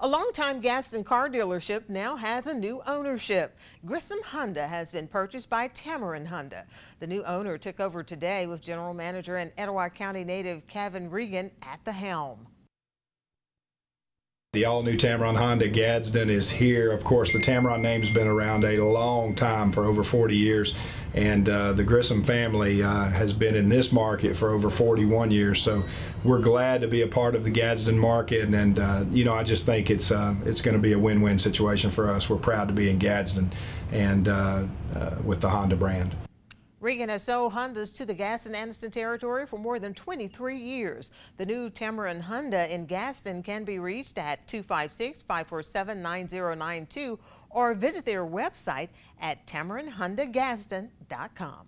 A longtime Gadsden car dealership now has a new ownership. Grissom Honda has been purchased by Tameron Honda. The new owner took over today with General Manager and Etowah County native Kevin Regan at the helm. The all-new Tameron Honda Gadsden is here. Of course, the Tameron name's been around a long time, for over 40 years, and uh, the Grissom family uh, has been in this market for over 41 years. So we're glad to be a part of the Gadsden market, and, and uh, you know, I just think it's uh, it's going to be a win-win situation for us. We're proud to be in Gadsden and uh, uh, with the Honda brand. Regan has sold Hondas to the Gadsden Anniston territory for more than 23 years. The new Tameron Honda in Gadsden can be reached at 256-547-9092 or visit their website at tameronhondagadsden.com.